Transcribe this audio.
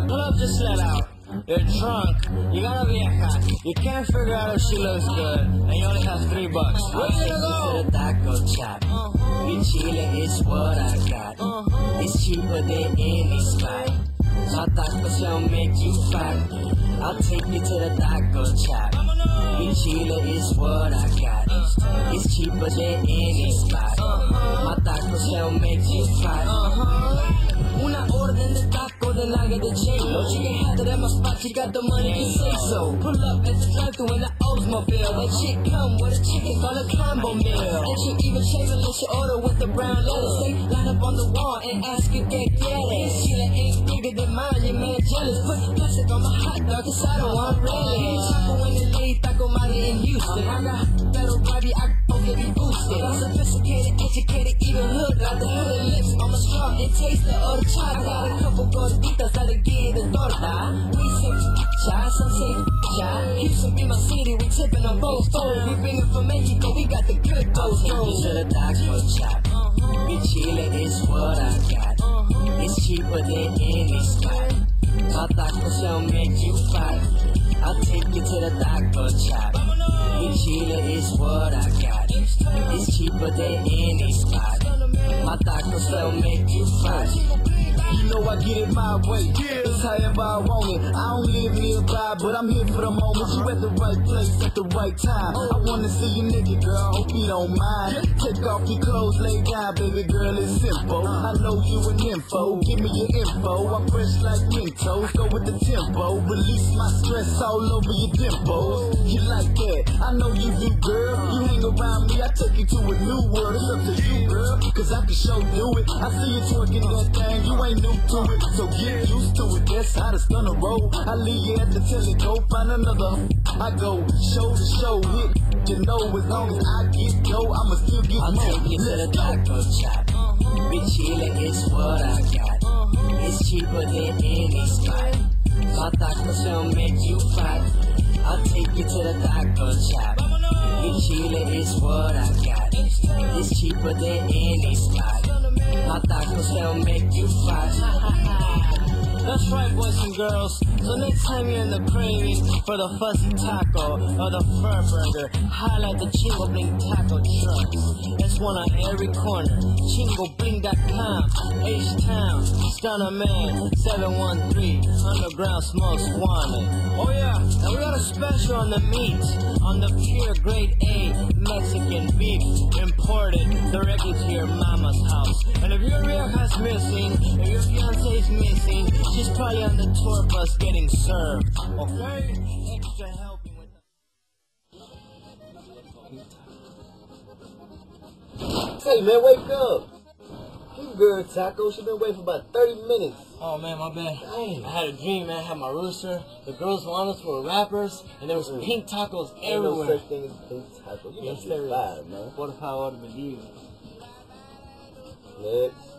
the club just let out. You're drunk. You got a vieja. You can't figure out if she looks good. And you only have three bucks. Where you gonna to the taco shop. go? In Chile is what I got. Uh-huh. It's cheaper than any spot. My tacos shall make you fat. I'll take you to the taco shop. In Chile is what I got. Uh-huh. It's cheaper than any spot. My tacos shall make you fat. Orden de taco de nalga. She can have it at my spot, she got the money to say so. Pull up at the drive-thru in the Oldsmobile. That chick come with a chicken called a combo meal. And she even and let she order with the brown lettuce. They line up on the wall and ask if they get it. This shit ain't bigger than mine, your man jealous. Put plastic on my hot dog, cause I don't want relish. Taco in the late taco Mali in Houston. I got better Robbie, I go get me boosted. I'm sophisticated, educated, even hood. Like the hood lips on my straw and taste the got a couple city, we tipping on both toes. We bring it from Mexico, we got the good toes. Uh-huh. Uh-huh. Take you to the taco shop. In Chile is what I got. It's cheaper than any spot. My tacos shall make you fat. I'll take you to the taco shop. In Chile is what I got. It's cheaper than any spot. My tacos shall make you fat. You know I get it my way. It's however I want it. I don't live nearby, but I'm here for the moment. You at the right place at the right time. I wanna see you nigga, girl. Hope you don't mind. Take off your clothes, lay down, baby girl. It's simple. I know you an info. Give me your info. I'm fresh like Mentos. Go with the tempo. Release my stress all over your dimples. You like that? I know you do, girl. You hang around me, I take you to a new world. It's up to you, girl. Cause I can show you it. I see you twerking that thing. You ain't new to it. So get used to it. That's how the stunner roll. I leave you at the telly. Go find another. I go show to show. Hit. You know, as long as I get dough, I'ma still get I'll more. take you to the taco shop. In Chile is what I got. It's cheaper than any spot. My tacos shall make you fat. I'll take you to the taco shop. In Chile is what I got. It's cheaper than any spot. My tacos shall make you fat. That's boys and girls. So next time you're in the craving for the fuzzy taco or the fur burger, highlight the Chingo Bling taco trucks. There's one on every corner. ChingoBling.com, H-Town, Stunner Man, 713, Underground Smoke's Wanted. Oh yeah, and we got a special on the meat, on the pure grade A Mexican beef, imported directly to your mama's house. And if your real house missing, if your missing, she's probably on the tour bus getting served. Okay? Extra with Hey man, wake up. You good, Taco? She been waiting for about 30 minutes. Oh man, my bad. Dang. I had a dream, man. I had my rooster. The girls wanted us for rappers, and there was mm. pink tacos Ain't no everywhere. such thing as pink tacos. You Yes, there fired, man. What if I have believed? Next.